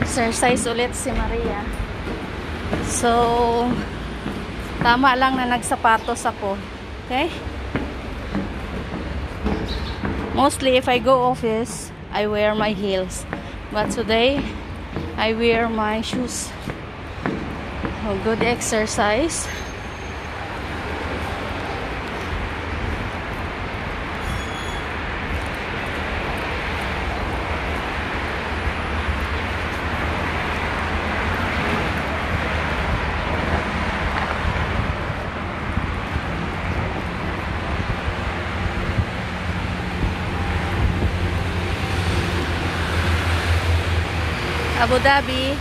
exercise ulit si Maria. So, tama lang na nagsapatos ako. Okay? Mostly, if I go office, I wear my heels. But today, I wear my shoes. So, good exercise. Abu Dhabi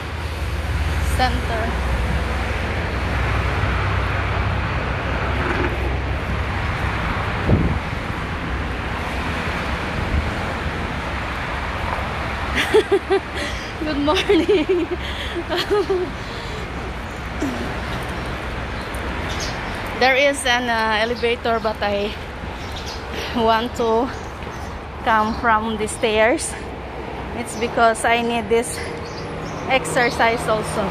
Center. Good morning. there is an uh, elevator but I want to come from the stairs it's because I need this exercise also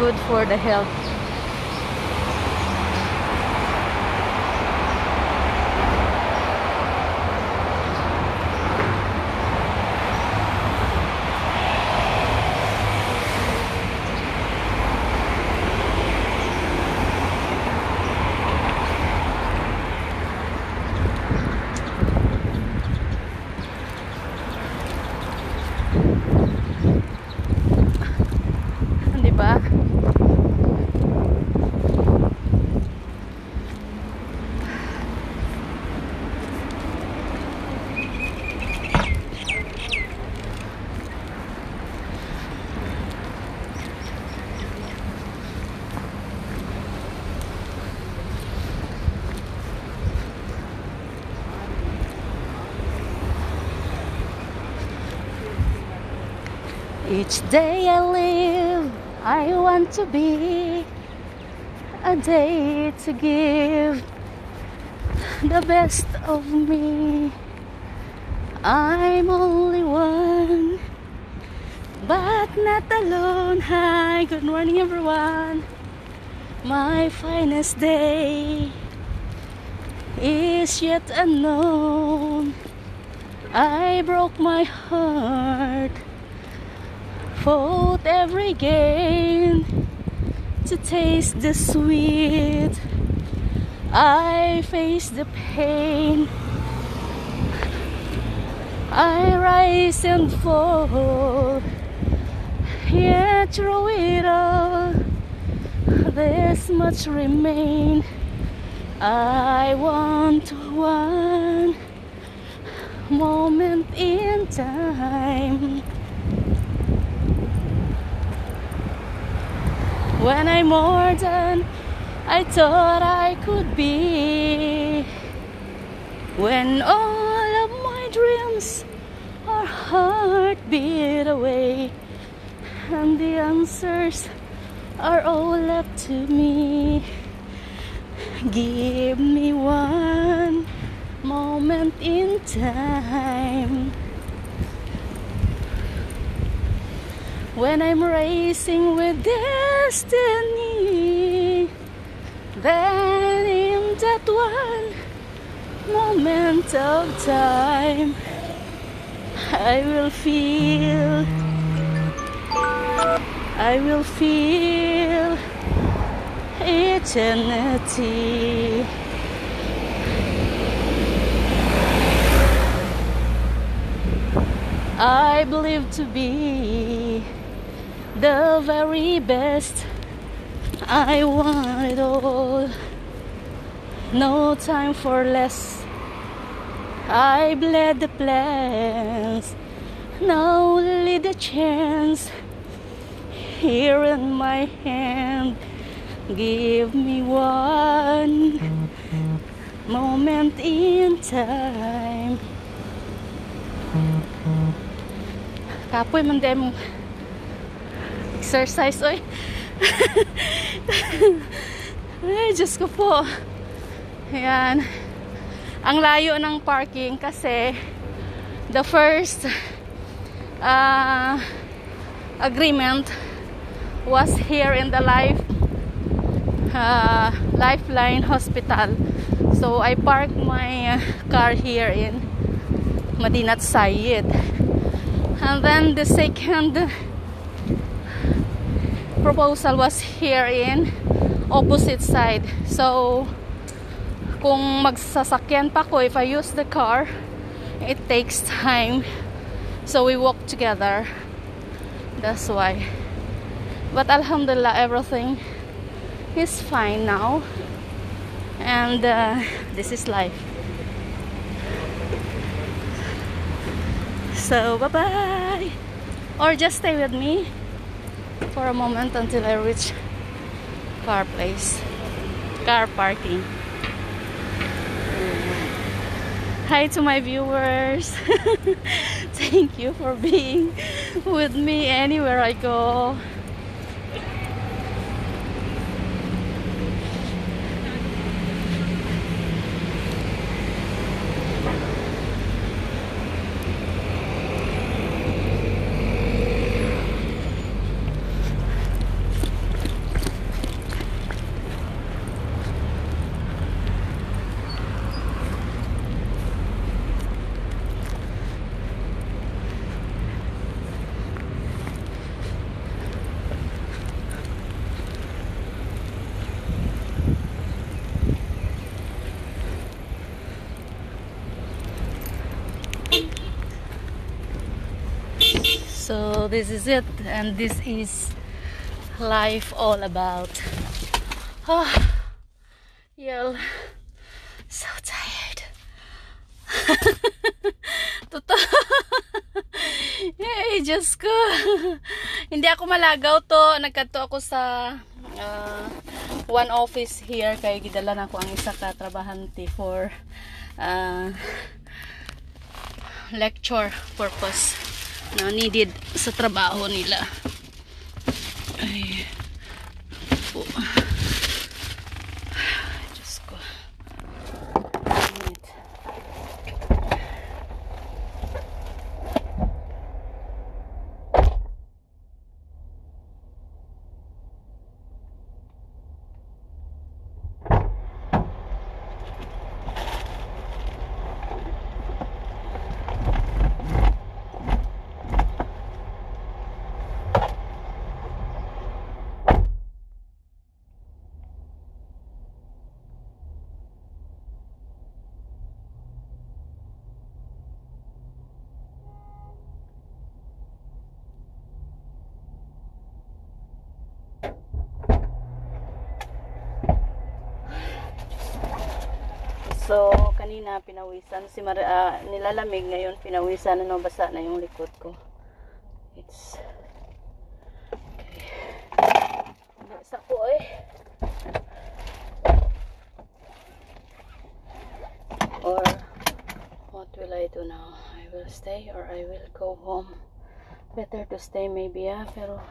good for the health Each day I live, I want to be a day to give the best of me. I'm only one, but not alone. Hi, good morning, everyone. My finest day is yet unknown. I broke my heart fold every gain to taste the sweet. I face the pain. I rise and fall. Yet through it all, there's much remain. I want one moment in time. when I'm more than I thought I could be. When all of my dreams are heartbeat away, and the answers are all left to me. Give me one moment in time when I'm racing with destiny. Then, in that one moment of time, I will feel, I will feel eternity. I believe to be the very best. I want it all. No time for less. I bled the plans. Now only the chance. Here in my hand. Give me one moment in time. Kapoy man demo. exercise. Oy. Ay, just ko po. Ayan. Ang layo ng parking kasi the first uh, agreement was here in the life uh, Lifeline Hospital. So I parked my uh, car here in Madinat Sayed. And then the second proposal was here in opposite side. So, kung magsasakyan pa ko, if I use the car, it takes time. So, we walk together. That's why. But alhamdulillah, everything is fine now. And uh, this is life. So, bye-bye! Or just stay with me for a moment until I reach car place car parking hi to my viewers thank you for being with me anywhere I go so this is it and this is life all about oh ah, yell so tired totoo yay Diyos ko hindi ako malagaw to nagkato ako sa uh, one office here kay gidala na ako ang isa ka trabahante for uh, lecture purpose na needed sa trabaho nila. Ay. So, kanina pinawisan si Mar uh, ah, nilalamig ngayon pinawisan ano basa na yung likod ko. It's okay. Sa ko eh. Or what will I do now? I will stay or I will go home. Better to stay maybe ah, pero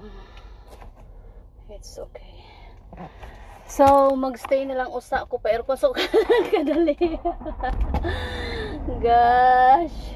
mm, it's okay. So, magstay na lang usa ako pa aircon so kadali. Gosh.